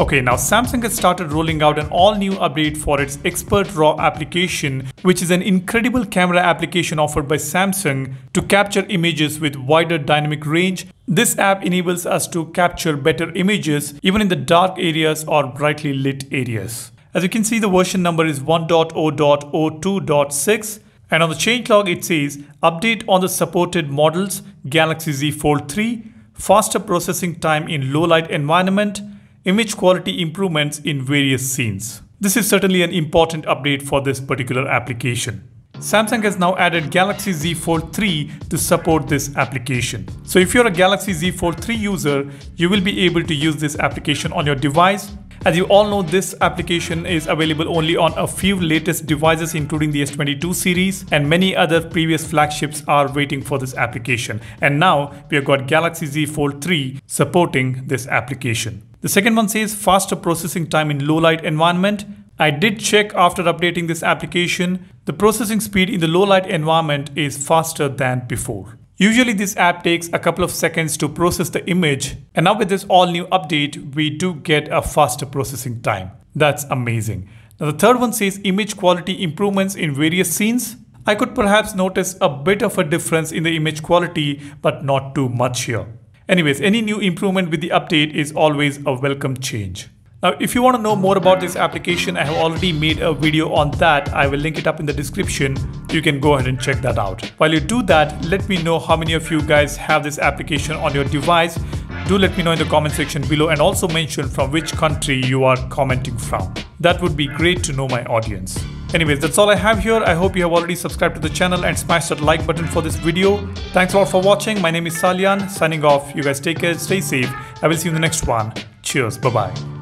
Okay, now Samsung has started rolling out an all new update for its Expert RAW application, which is an incredible camera application offered by Samsung to capture images with wider dynamic range. This app enables us to capture better images even in the dark areas or brightly lit areas. As you can see, the version number is 1.0.02.6 and on the changelog it says update on the supported models Galaxy Z Fold 3, faster processing time in low light environment, image quality improvements in various scenes. This is certainly an important update for this particular application. Samsung has now added Galaxy Z Fold 3 to support this application. So if you're a Galaxy Z Fold 3 user, you will be able to use this application on your device. As you all know, this application is available only on a few latest devices including the S22 series and many other previous flagships are waiting for this application. And now we have got Galaxy Z Fold 3 supporting this application. The second one says faster processing time in low light environment. I did check after updating this application. The processing speed in the low light environment is faster than before. Usually this app takes a couple of seconds to process the image and now with this all new update we do get a faster processing time. That's amazing. Now the third one says image quality improvements in various scenes. I could perhaps notice a bit of a difference in the image quality but not too much here. Anyways, any new improvement with the update is always a welcome change. Now, if you want to know more about this application, I have already made a video on that. I will link it up in the description. You can go ahead and check that out. While you do that, let me know how many of you guys have this application on your device. Do let me know in the comment section below and also mention from which country you are commenting from. That would be great to know my audience. Anyways, that's all I have here. I hope you have already subscribed to the channel and smashed that like button for this video. Thanks a lot for watching. My name is Salyan, signing off. You guys take care, stay safe. I will see you in the next one. Cheers, bye-bye.